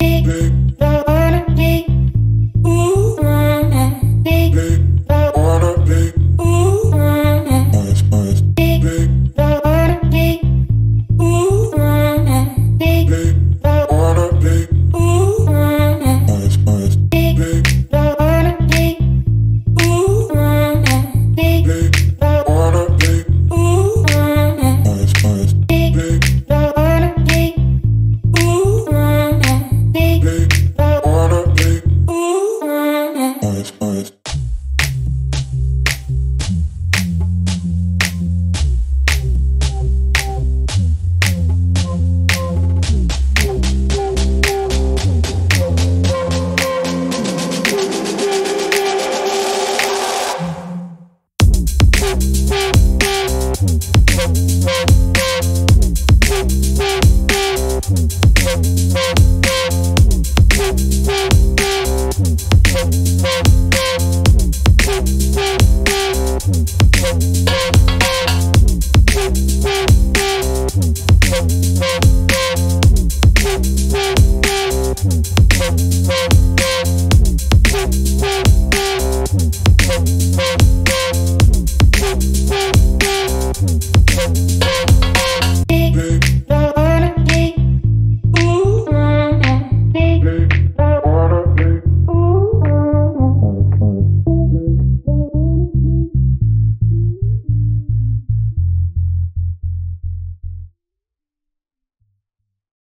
Babe.